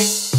you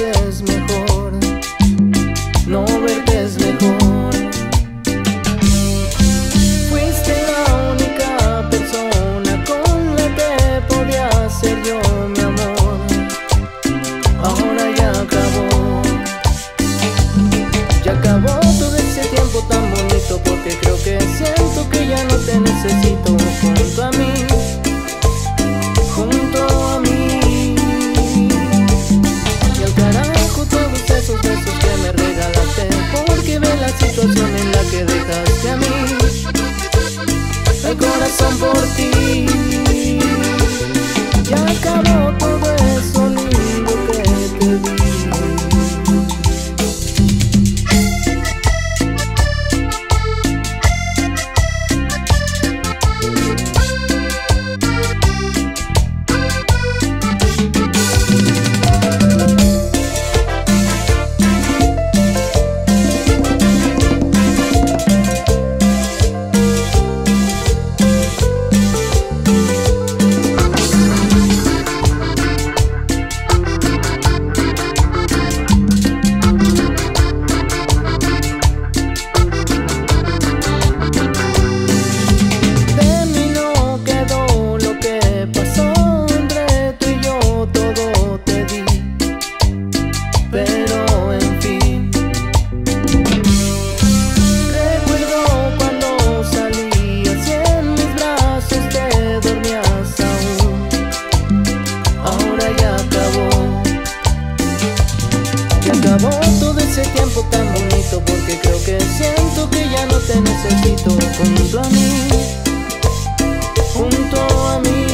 judge me. corazón por ti. Ya acabó. acabó todo ese tiempo tan bonito Porque creo que siento que ya no te necesito junto a mí Junto a mí.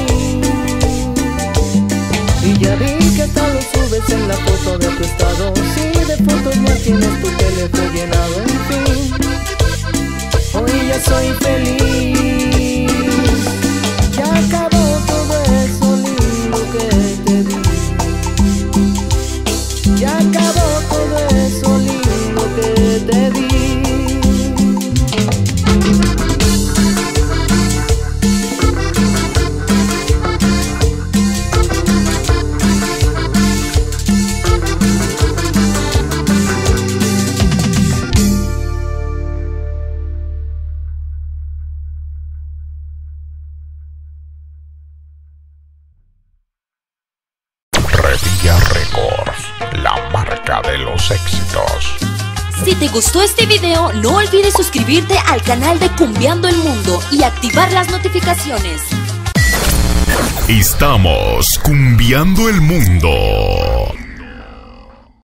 Y ya vi que hasta lo subes en la foto de tu estado. Si de fotos ya tienes tu teléfono llenado, en fin. Hoy ya soy feliz. Valencia Records, la marca de los éxitos. Si te gustó este video, no olvides suscribirte al canal de Cumbiando el Mundo y activar las notificaciones. Estamos cumbiando el mundo.